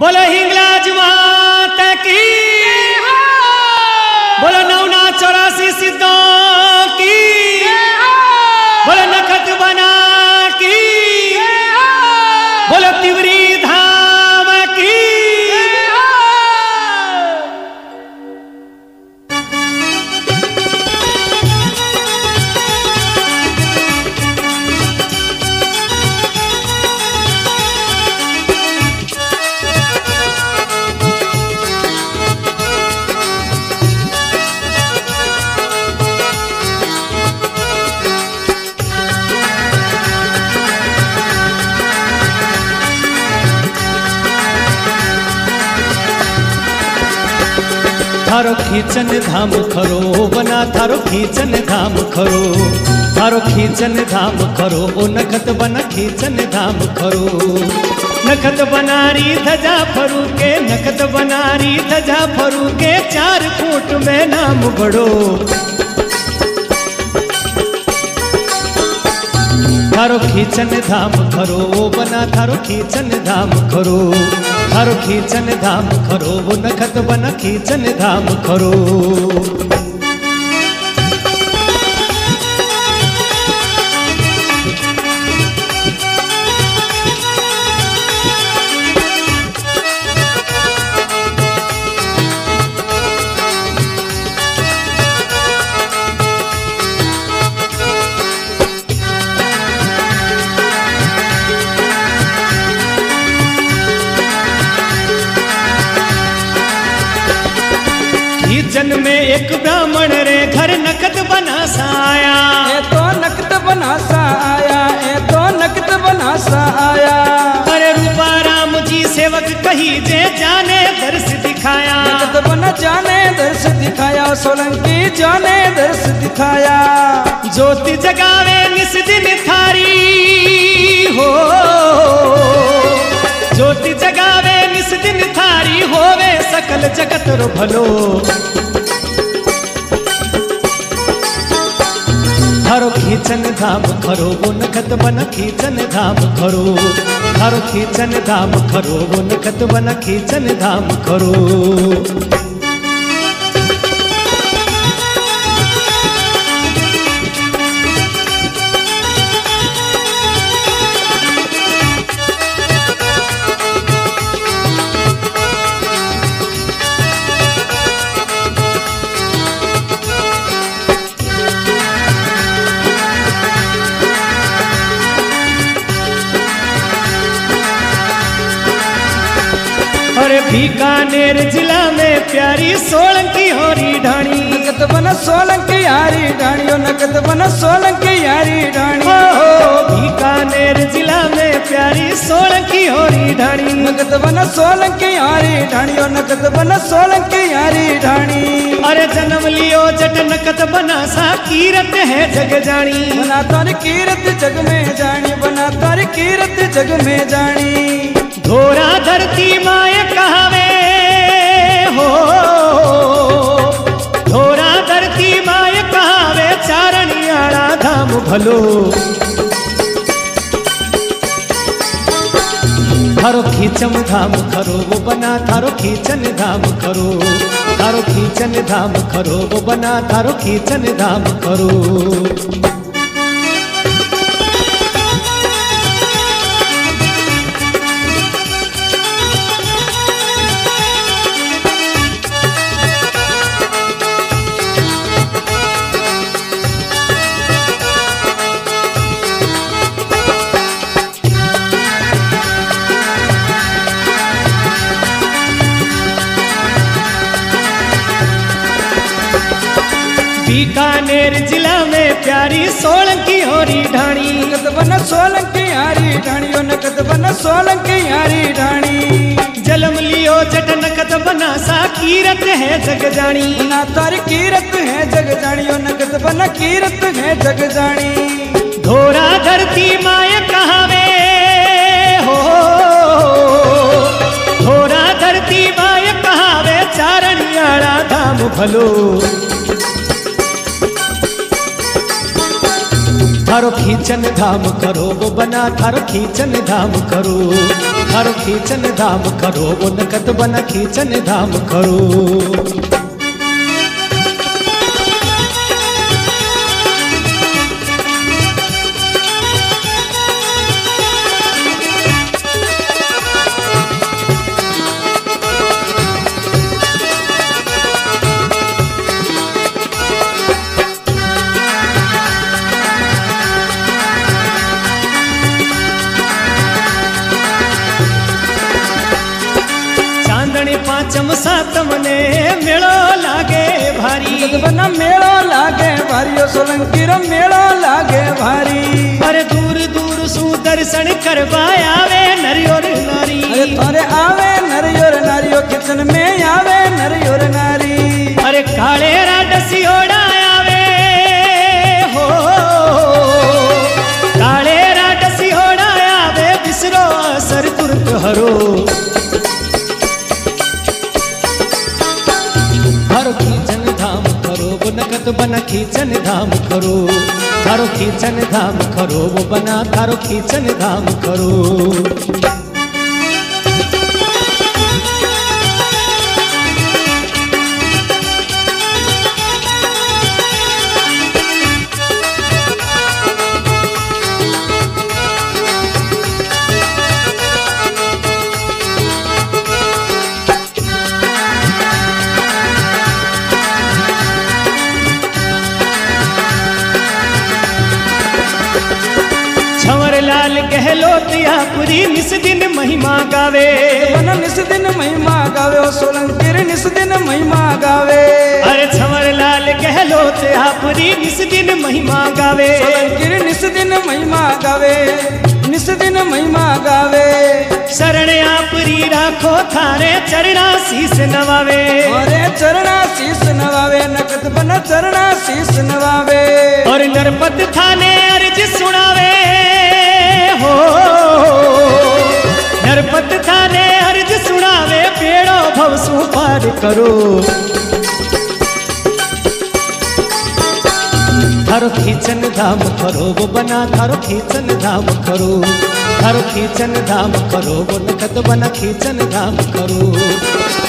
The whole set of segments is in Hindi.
बोलो हिंगलाज माता की। बोलो नौना चौरासी सिद्धों थारो खींचन धाम खरो, बना थारो खींचन धाम खरो। थारो खींचन धाम खरो, ओ नखत बना खींचन धाम खरो। नखत बनारी धजा फरू के, नखत बनारी धजा फरू के, चार फूट में नाम बड़ो थारो खींचन धाम खरो बना थारो खींचन धाम खरो। थारो खींचन धाम खरो वो नखत बन खींचन धाम खरो। में एक ब्राह्मण रे घर नकद बना साया ए तो नकद बना आया ए तो नकद बनासा आया अरे रूपा राम जी सेवक कही जे जाने दर्श दिखाया। नकद बन जाने दर्श दिखाया सोलंकी जाने दर्श दिखाया। ज्योति जगावे निस दिन थारी। हो। ज्योति जगावे निस दिन थारी। होवे सकल जगत रो भलो। थारो खींचन धाम खरो वो खत बन खींचन धाम खरो धारो खींचन धाम खरो वो खत बन खींचन धाम खरो अरे बीकानेर जिला में प्यारी सोलंकी होरी ढाणी नकद बन सोलंकी यारी ढाणियो नकद बन सोलंकी यारी ढाणी हो बीकानेर जिला में प्यारी सोलंकी होरी ढाणी नकद बन सोलंकी यारी ढाणियो नकद बन सोलंकी यारी ढाणी अरे जन्म लियो जट नकद बना सा कीरत है जग जानी बना तारी कीरत जग में जानी बना तारी कीरत जग में जानी धोरा धरती माय कहावे, हो। धोरा धरती माय कहावे, चारणियाड़ा धाम भलो। थारो खींचम धाम खरो, वो बना थारो खींचन धाम खरो। थारो खींचन धाम खरो, वो बना थारो खींचन धाम खरो। बीकानेर जिला में प्यारी सोलंकी होरी ढाणी। नकद बन सोलंकी यारी ढाणियो नकद बन सोलंकी यारी ढाणी। जलम लियो जट नकत बना सा कीरत है जग जानी बना तारी कीरत है जग जानियो नकद बन कीरत है जग जानी धोरा धरती माय कहावे हो धोरा धरती माय कहावे चारणियाड़ा धाम भलो। थारो खींचन धाम करो, वो बना थारो खींचन धाम करो। थारो खींचन धाम करो, वो नकद बना खींचन धाम करो। ચાંદણી પાંચમ સાતમ ને મેળો લાગે ભારી જગતબના મેળો લાગે ભારીઓ સોલંકી રો મેળો લાગે ભારી અરે દૂર દૂર શું દર્શન કરવા આવે નરિયોર અરે નારી થોરે આવે નરિયોર ଜଗତ ବନା ଖିଚନ ଧାମ କରୁ ଥାର ଖିଚନ ଧାମ କରୁ ବନା ଥାର ଖିଚନ ଧାମ କରୁ गहलोत या पुरी निस दिन महिमा गावे। मन निस दिन महिमा गावे ओ सोलंग तेरे निस दिन महिमा गावे। अरे छवर लाल गहलोत या पुरी निस दिन महिमा गावे। सोलंग तेरे निस दिन महिमा गावे निस दिन महिमा गावे। शरण आपरी राखो थारे चरणा शीस नवावे। अरे चरणा शीस नवावे नकद बन चरणा शीस नवावे। और नरपत थाने अर्ज़ सुनावे। हो। नरपत थाने अर्ज़ सुनावे, पेड़ो भवसु पार करो। थारो खींचन धाम करो, वो बना थारो खींचन धाम करो। थारो खींचन धाम करो, वो नखत बना, खींचन धाम करो।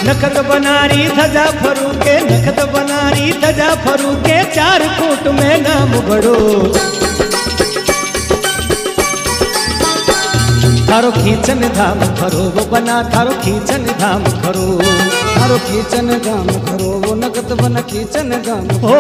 नखत बनारी धजा फरू के नखत बनारी धजा फरू के, चार फूट में नाम बढ़ो। थारो खींचन धाम करो वो बना थारो खींचन धाम करो थारो खींचन धाम करो वो नगत बन खींचन धाम हो